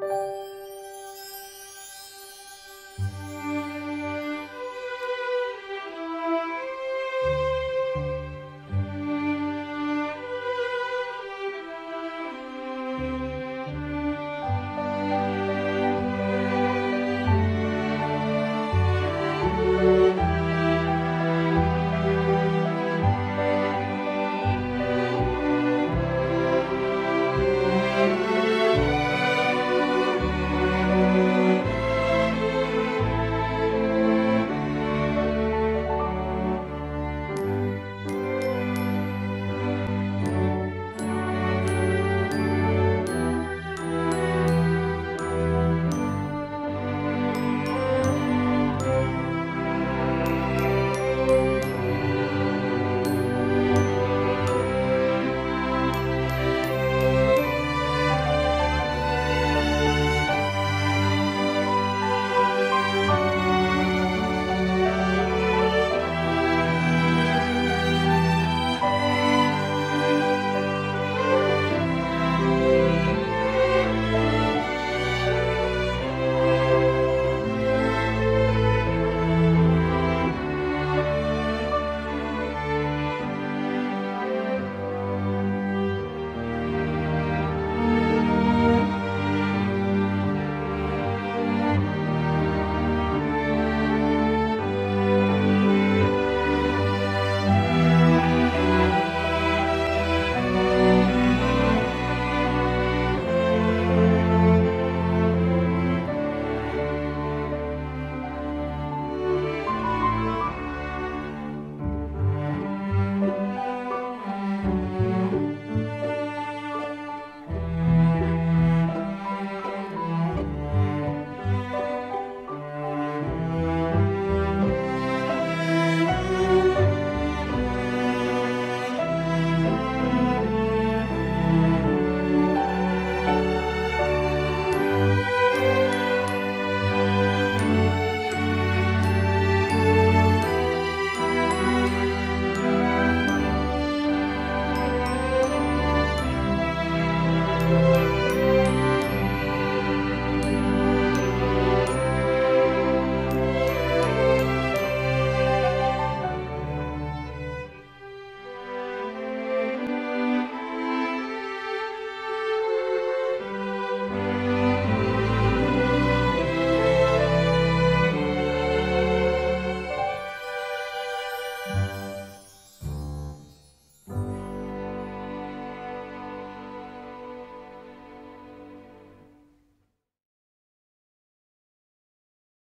了。